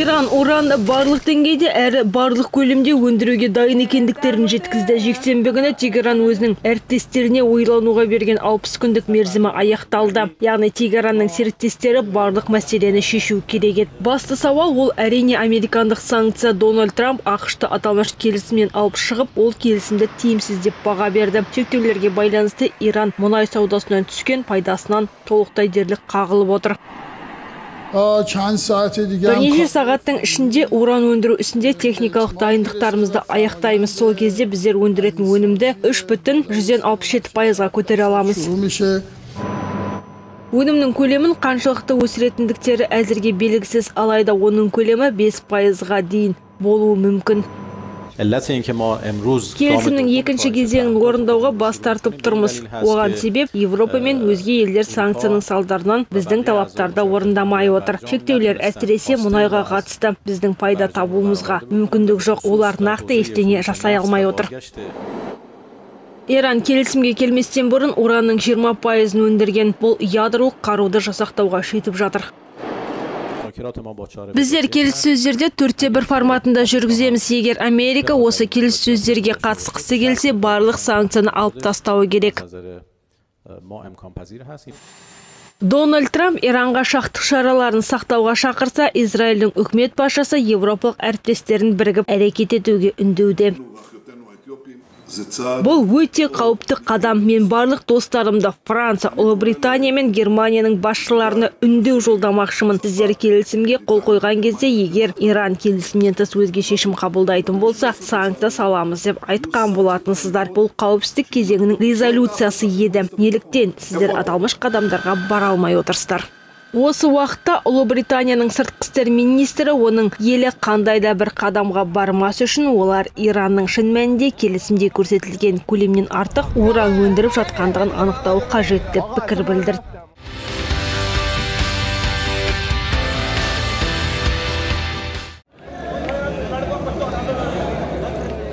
иран уранды барлық деңгейде әрі барлық көлемде өндіруге дайын екендіктерін жеткізді. Жексенбі күні тегеран өзінің әріптестеріне ойлануға берген 60 күндік мерзімі аяқталды. Яғни тегеранның серіктестері барлық мәселені шешу керек еді. Басты сауал ол әрине американдық санкция дональд трамп ақшты аталмыш келісімнен алып шығып ол келісімді тиімсіз деп баға берді. Шектеулерге байланысты иран мұнай саудасынан түскен пайдасынан толықтай дерлік қағылып отыр бірнеше сағаттың ішінде уран өндіру ісінде техникалық дайындықтарымызды аяқтаймыз. Сол кезде біздер өндіретін өнімді үш бүтін жүзден алпыс жеті пайызға көтере аламыз. Өнімнің көлемін қаншалықты өсіретіндіктері әзірге белгісіз. Алайда оның көлемі бес пайызға дейін болуы мүмкін علت اینکه ما امروز келісімнің екінші кезеңін орындауға бас тартып тұрмыз оған себеп еуропа мен өзге елдер санкцияның салдарынан біздің талаптарды орындамай отыр шектеулер әсіресе мұнайға қатысты біздің пайда табуымызға мүмкіндік жоқ олар нақты ештеңе жасай алмай отыр иран келісімге келместен бұрын уранның 20 пайызын өндірген бұл ядролық қаруды жасақтауға жетіп жатыр біздер келіссөздерде төртте бір форматында жүргіземіз. Егер америка осы келіссөздерге қатысқысы келсе барлық санкцияны алып тастауы керек. Дональд трамп иранға шақтық шараларын сақтауға шақырса израильдің үкімет басшысы еуропалық әріптестерін бірігіп әрекет етуге үндеуде бұл өте қауіпті қадам. Мен барлық достарымды франция ұлыбритания мен германияның басшыларына үндеу жолдамақшымын. Сіздер келісімге қол қойған кезде егер иран келісімнен тыс өзге шешім қабылдайтын болса санкция саламыз деп айтқан болатынсыздар. Бұл қауіпсіздік кезеңінің резолюциясы еді. Неліктен сіздер аталмыш қадамдарға бара алмай отырсыздар. Осы уақытта ұлыбританияның сыртқы істер министрі оның елі қандай да бір қадамға бармас үшін олар иранның шын келісімде көрсетілген көлемнен артық уран өндіріп жатқандығын анықтауы қажет деп пікір білдірді.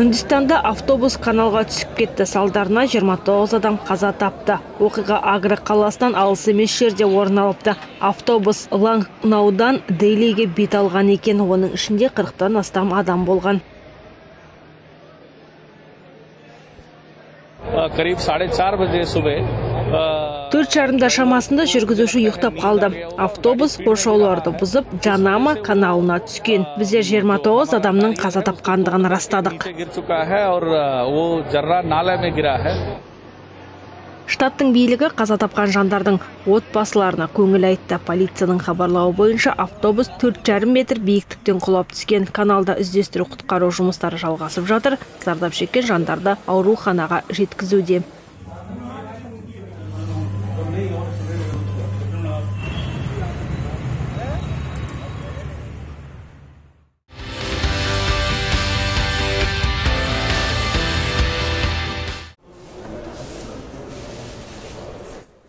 үндістанда автобус каналға түсіп кетті салдарынан 29 адам қаза тапты оқиға агра қаласынан алыс емес жерде орын алыпты автобус лангнаудан делиге бет алған екен оның ішінде 40-тан астам адам болған करीब साढ़े चार बजे सुबह अ, төрт жарымда шамасында жүргізуші ұйықтап қалды. Автобус қоршауларды бұзып жанама каналына түскен. Біздер 29 адамның қаза тапқандығын растадық. Штаттың билігі қаза тапқан жандардың отбасыларына көңіл айтты. Полицияның хабарлауы бойынша автобус төрт жарым метр биіктіктен құлап түскен. Каналда іздестіру құтқару жұмыстары жалғасып жатыр. Зардап шеккен жандарды ауруханаға жеткізуде.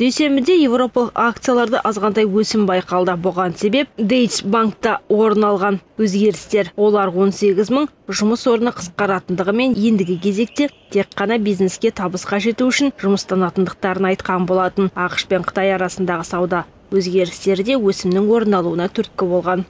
Дүйсенбіде еуропалық акцияларда азғантай өсім байқалды. Бұған себеп Deutsche банкта орын алған өзгерістер. Олар 18 мың жұмыс орны қысқаратындығы мен ендігі кезекте тек қана бизнеске табысқа жету үшін жұмыстанатындықтарын айтқан болатын. Ақш пен қытай арасындағы сауда өзгерістері де өсімнің орын алуына түрткі болған.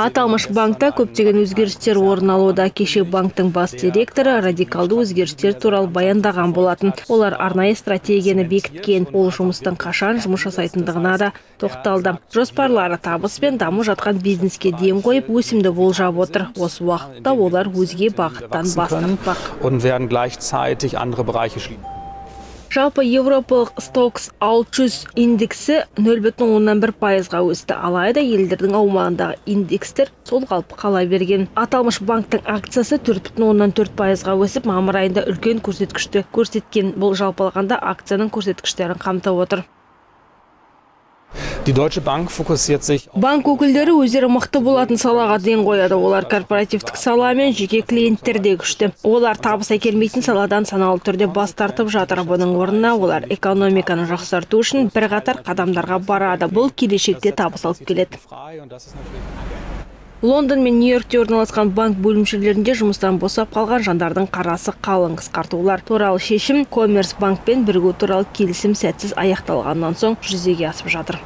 Аталмыш банкта көптеген өзгерістер орын алуда. Кеше банктың бас директоры радикалды өзгерістер туралы баяндаған болатын. Олар арнайы стратегияны бекіткен. Ол жұмыстың қашан жұмыс жасайтындығына да тоқталды. Жоспарлары табыс пен дамып жатқан бизнеске ден қойып өсімді болжап отыр. Осы уақытта олар өзге бағыттан бас тартпақ. Жалпы еуропалық стокс 600 индексі 0,1 пайызға өсті. Алайда елдердің аумағындағы индекстер сол қалпы қала берген. Аталмыш банктың акциясы 4,4 пайызға өсіп мамыр айында үлкен көрсеткішті көрсеткен. Бұл жалпылағанда акцияның көрсеткіштерін қамтып отыр. Банк өкілдері өздері мықты болатын салаға ден қояды. Олар корпоративтік сала мен жеке клиенттерде күшті. Олар табыс әкелмейтін саладан саналы түрде бас тартып жатыр. Бұның орнына олар экономиканы жақсарту үшін бірқатар қадамдарға барады. Бұл келешекте табыс алып келеді лондон мен нью йоркте орналасқан банк бөлімшелерінде жұмыстан босап қалған жандардың қарасы қалың қысқартулар туралы шешім коммерс банкпен бірігу туралы келісім сәтсіз аяқталғаннан соң жүзеге асып жатыр.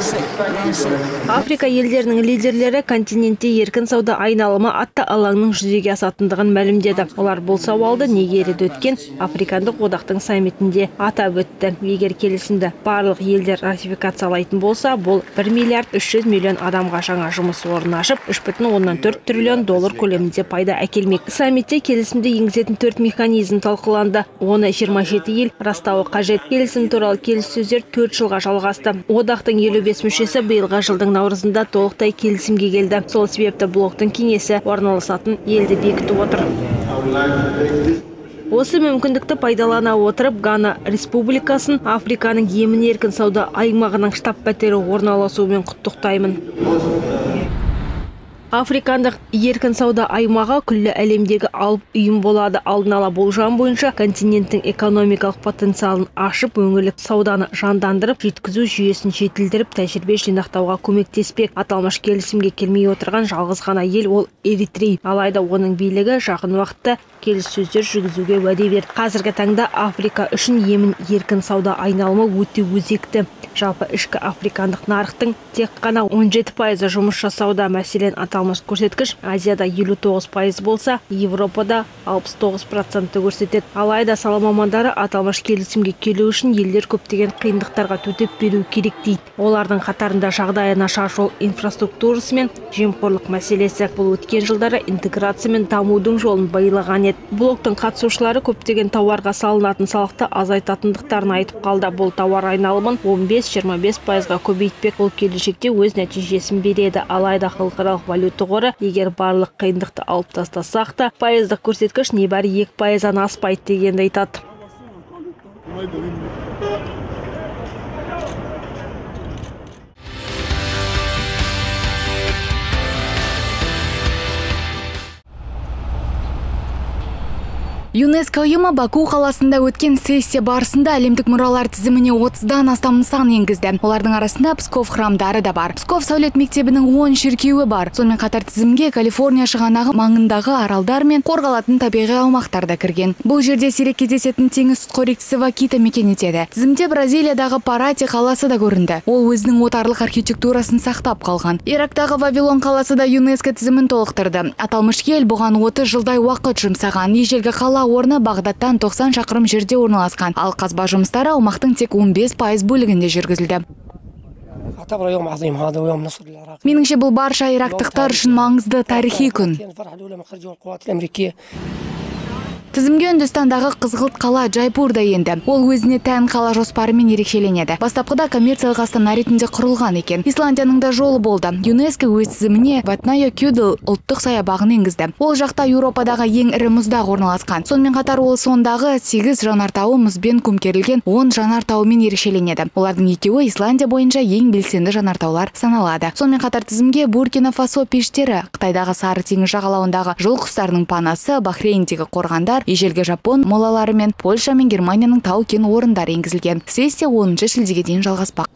Африка елдерінің лидерлері континентте еркін сауда айналымы атты алаңның жүзеге асатындығын мәлімдеді. Олар бұл сауалды Нигерияда өткен Африкандық одақтың саммитінде атап өтті. Егер келісімді барлық елдер ратификациялайтын болса, бұл 1 миллиард 300 миллион адамға жаңа жұмыс орнын ашып, 3,4 триллион доллар көлемінде пайда әкелмек. Саммитте келісімді енгізетін төрт механизм талқыланды. Оны 27 ел растауы қажет. Келісім туралы келіссөздер 4 жылға жалғасты. Одақтың 55 мүшесі биылғы жылдың наурызында толықтай келісімге келді. Сол себепті блоктың кеңесі орналасатын елді бекітіп отыр. Осы мүмкіндікті пайдалана отырып Гана Республикасын Африканың емін еркін сауда аймағының штаб пәтері орналасуымен құттықтаймын. Африкандық еркін сауда аймағы күллі әлемдегі алып ұйым болады. Алдын ала болжам бойынша континенттің экономикалық потенциалын ашып, өңірлік сауданы жандандырып, жеткізу жүйесін жетілдіріп, тәжірибе жинақтауға көмектеспек. Аталмыш келісімге келмей отырған жалғыз ғана ел ол Эритрей. Алайда оның билігі жақын уақытта келіссөздер жүргізуге уәде берді. Қазіргі таңда Африка үшін емін еркін сауда айналымы өте өзекті. Жалпы ішкі африкандық нарықтың тек қана 17 пайызы жұмыс жасауда. Мәселен, аталмыш көрсеткіш Азияда 59 пайыз болса, Европада 69 процентті көрсетеді. Алайда сала мамандары аталмыш келісімге келу үшін елдер көптеген қиындықтарға төтеп беру керек дейді. Олардың қатарында жағдайы нашар жол инфраструктурасы мен жемқорлық мәселесі. Бұл өткен жылдары интеграция мен дамудың жолын байлаған еді. Блоктың қатысушылары көптеген тауарға салынатын салықты азайтатындықтарын айтып қалды. Бұл тауар айналымын 15-25 пайызға көбейтпек. Бұл келешекте өз нәтижесін береді. Алайда халықаралық валюта қоры егер барлық қиындықты алып тастасақ та, пайыздық көрсеткіш небәрі 2 пайыздан аспайды дегенді айтады. ЮНЕСКО ұйымы Баку қаласында өткен сессия барысында әлемдік мұралар тізіміне 30-дан астам нысан енгізді. Олардың арасында Псков храмдары да бар. Псков сәулет мектебінің 10 шіркеуі бар. Сонымен қатар тізімге Калифорния шығанағы маңындағы аралдар мен қорғалатын табиғи аумақтар да кірген. Бұл жерде сирек кездесетін теңіз сүтқоректісі Вакита мекен етеді. Тізімде Бразилиядағы Парати қаласы да көрінді. Ол өзінің отарлық архитектурасын сақтап қалған. Ирактағы Вавилон қаласы да ЮНЕСКО тізімін толықтырды. Аталмыш ел бұған 30 жылдай уақыт жұмсаған. Ежелгі қала орны Бағдаттан 90 шақырым жерде орналасқан. Ал қазба жұмыстары аумақтың тек 15 пайыз бөлігінде жүргізілді. Меніңше бұл барша ирактықтар үшін маңызды тарихи күн. Тізімге Үндістандағы қызғылт қала Джайпур да енді. Ол өзіне тән қала жоспарымен ерекшеленеді. Бастапқыда коммерциялық астана ретінде құрылған екен. Исландияның да жолы болды. ЮНЕСКО өз тізіміне Ватная Кюдл ұлттық саябағын енгізді. Ол жақта Еуропадағы ең ірі мұздақ орналасқан. Сонымен қатар ол сондағы 8 жанартауы мұзбен көмкерілген 10 жанартауымен ерекшеленеді. Олардың екеуі Исландия бойынша ең белсенді жанартаулар саналады. Сонымен қатар тізімге Буркина Фасо пештері, Қытайдағы Сары теңіз жағалауындағы жыл құстарының панасы, Бахрейндегі қорғандар, ежелгі жапон молалары мен польша мен германияның тау кен орындары енгізілген. Сессия 10 шілдеге дейін жалғаспақ.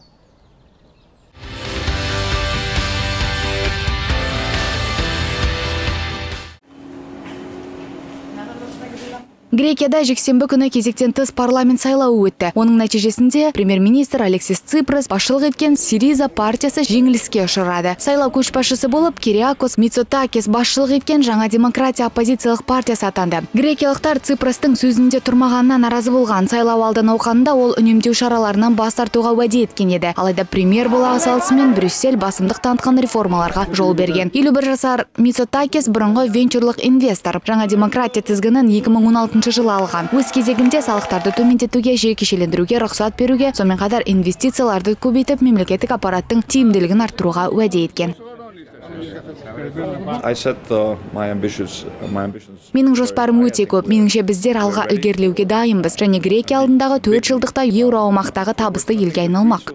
Грекияда жексенбі күні кезектен тыс парламент сайлауы өтті. Оның нәтижесінде премьер-министр Алексис Ципрас басшылық еткен Сириза партиясы жеңіліске ұшырады. Сайлау көшбасшысы болып Кириакос Мицотакис басшылық еткен жаңа демократия оппозициялық партиясы атанды. Грекиялықтар Ципрастың сөзінде тұрмағанына наразы болған. Сайлау алды науқанында ол үнемдеу шараларынан бас тартуға уәде еткен еді. Алайда премьер бола салысымен Брюссель басымдық танытқан реформаларға жол берген. 51 жасар Мицотакис бұрынғы венчурлық инвестор. Жаңа демократия тізгінін 2016 жылы алған. Өз кезегінде салықтарды төмендетуге, жекешелендіруге рұқсат беруге, сонымен қатар инвестицияларды көбейтіп, мемлекеттік аппараттың тиімділігін арттыруға уәде еткен. Менің жоспарым өте көп. Меніңше біздер алға ілгерілеуге дайынбыз және Грекия алдындағы 4 жылдықта еуро аумақтағы табысты елге айналмақ.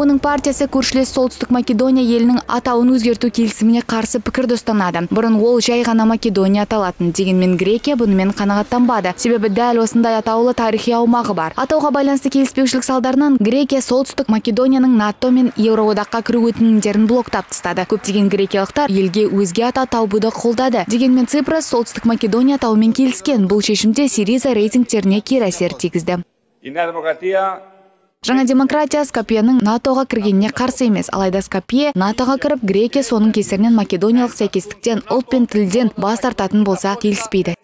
Оның партиясы көршілес Солтүстік Македония елінің атауын өзгерту келісіміне қарсы пікірді ұстанады. Бұрын ол жай ғана Македония аталатын. Дегенмен Грекия бұнымен қанағаттанбады. Себебі дәл осындай атаулы тарихи аумағы бар. Атауға байланысты келіспеушілік салдарынан Грекия Солтүстік Македонияның НАТО мен Еуроодаққа кіру өтінімдерін блоктап тастады. Көптеген грекиялықтар елге өзге ата табуды қолдады. Дегенмен Ципрас Солтүстік Македония атауымен келіскен. Бұл шешімде Сириза рейтингтеріне кері әсер тигізді. Жаңа демократия скопьенің натоға кіргеніне қарсы емес. Алайда скопье натоға кіріп грекия соның кесірінен македониялық сәйкестіктен ұлт пен тілден бас тартатын болса келіспейді.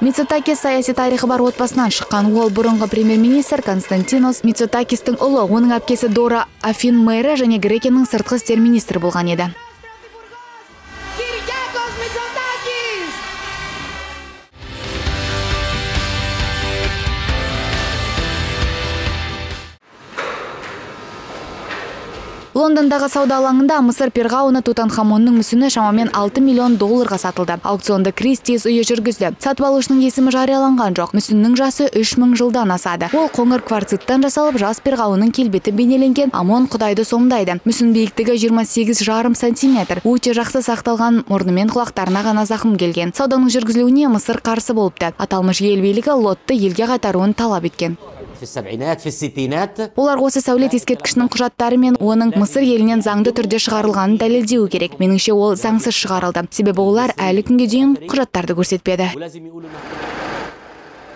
Мицотакис саяси тарихы бар отбасынан шыққан. Ол бұрынғы премьер-министр константинос мицотакистің ұлы оның әпкесі дора афин мэрі және грекияның сыртқы істер министрі болған еді. Лондондағы сауда алаңында мысыр перғауыны тутанхамонның мүсіні шамамен 6 миллион долларға сатылды. Аукционды кристис үйі жүргізді. Сатып алушының есімі жарияланған жоқ. Мүсіннің жасы 3000 жылдан асады. Ол қоңыр кварциттан жасалып жас перғауынның келбеті бейнеленген амон құдайды сомдайды. Мүсін биіктігі 28 жарым сантиметр. Өте жақсы сақталған мұрны мен құлақтарына ғана зақым келген. Сауданың жүргізілуіне мысыр қарсы болыпты. Аталмыш ел билігі лотты елге қайтаруын талап еткен олар осы сәулет ескерткішінің құжаттары мен оның мысыр елінен заңды түрде шығарылғанын дәлелдеу керек. Меніңше ол заңсыз шығарылды. Себебі олар әлі күнге дейін құжаттарды көрсетпеді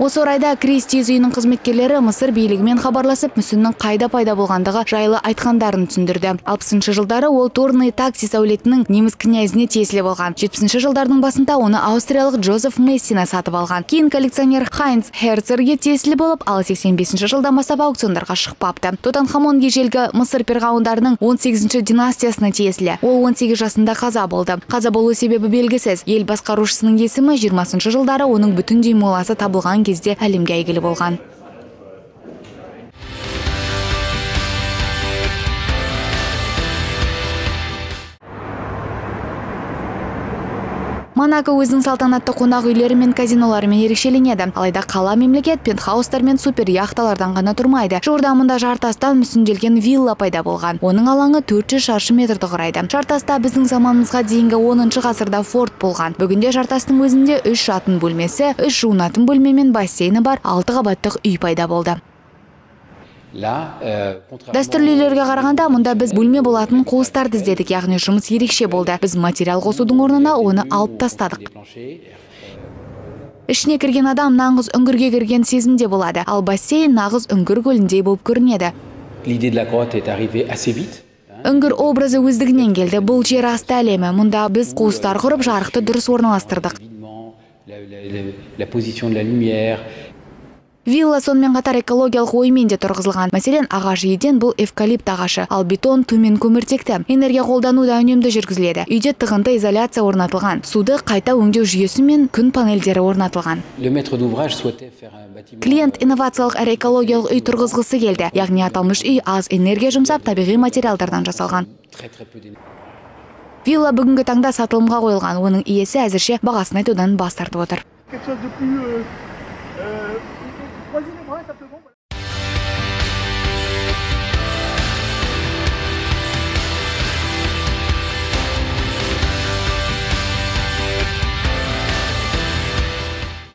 осы орайда кристиз үйінің қызметкерлері мысыр билігімен хабарласып мүсіннің қайда пайда болғандығы жайлы айтқандарын түсіндірді. Алпысыншы жылдары ол торный такси сәулетінің неміс князіне тиесілі болған. Жетпісінші жылдардың басында оны аустриялық джозеф мессина сатып алған. Кейін коллекционер хайнц херцерге тиесілі болып ал 85 жылдан бастап аукциондарға шықпапты. Тутанхамон ежелгі мысыр перғауындарының 18 династиясына тиесілі. Ол 18 жасында қаза болды. Қаза болу себебі белгісіз. Ел басқарушысының есімі 20 жылдары оның бүтіндей моласы табылған кезде әлемге әйгілі болған. Монако өзінің салтанатты қонақ үйлері мен казиноларымен ерекшеленеді. Алайда қала мемлекет пентхаустар мен супер яхталардан ғана тұрмайды. Жуырда мұнда жартастан мүсінделген вилла пайда болған. Оның алаңы 400 шаршы метрді құрайды. Жартаста біздің заманымызға дейінгі 10 ғасырда форт болған. Бүгінде жартастың өзінде үш жатын бөлмесі үш жуынатын бөлме мен бассейні бар. Алты қабаттық үй пайда болды. Là, euh, contrairement дәстүрлі үйлерге қарағанда мұнда біз бөлме болатын қуыстарды іздедік яғни жұмыс ерекше болды. Біз материал қосудың орнына оны алып тастадық. Ішіне кірген адам нағыз үңгірге кірген сезімде болады. Ал бассейн нағыз үңгір көліндей болып көрінеді. Үңгір образы өздігінен келді. Бұл жер асты әлемі. Мұнда біз қуыстар құрып жарықты дұрыс орналастырдық. Вилла сонымен қатар экологиялық оймен де тұрғызылған. Мәселен ағаш еден бұл эвкалипт ағашы ал бетон төмен көміртекті. Энергия қолдану да үнемді жүргізіледі. Үйде тығынды изоляция орнатылған. Суды қайта өңдеу жүйесі мен күн панельдері орнатылған. Клиент инновациялық әрі экологиялық үй тұрғызғысы келді. Яғни аталмыш үй аз энергия жұмсап табиғи материалдардан жасалған. Вилла бүгінгі таңда сатылымға қойылған. Оның иесі әзірше бағасын айтудан бас тартып отыр.